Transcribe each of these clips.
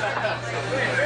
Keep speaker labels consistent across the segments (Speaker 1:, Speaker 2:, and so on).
Speaker 1: Yeah.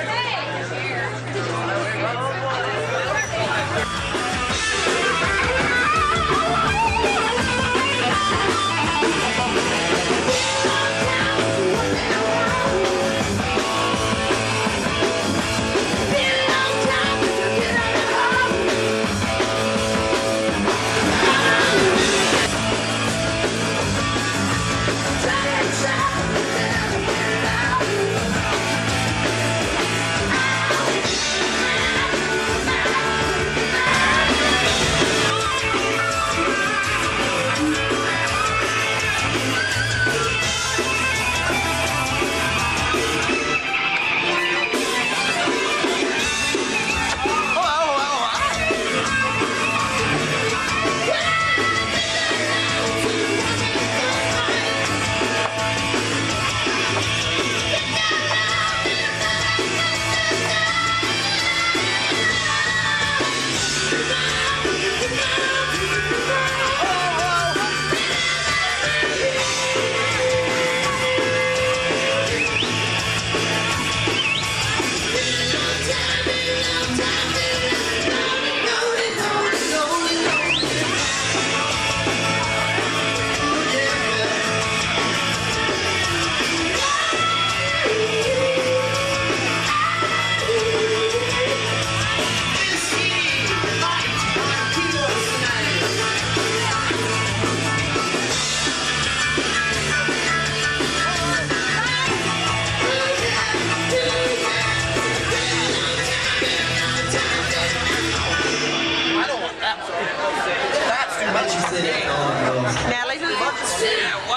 Speaker 1: Sit down.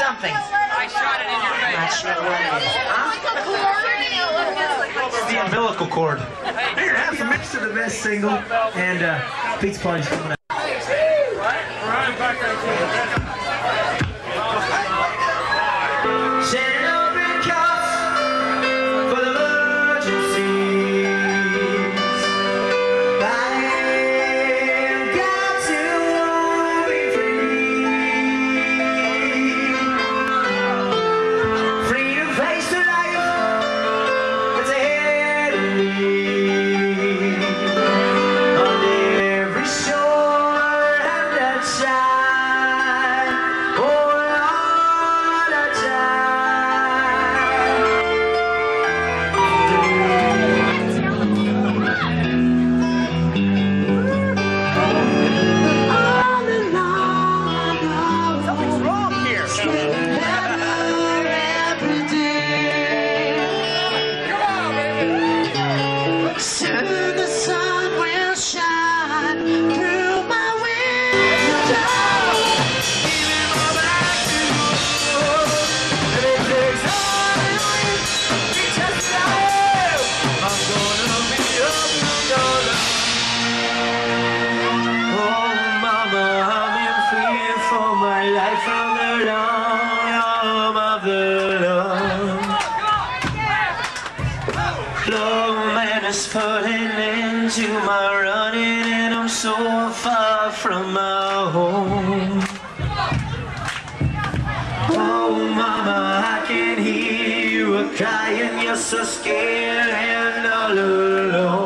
Speaker 1: Something.
Speaker 2: I shot it in your face.
Speaker 1: Not sure what it is. Huh?
Speaker 3: It's the umbilical cord. Here, have some mix to the best single, and uh, Pete's party's coming up. Sending Oh
Speaker 4: man is
Speaker 3: pulling into my running and I'm so far from my home. Oh, mama, I can hear you crying. You're so scared and all alone.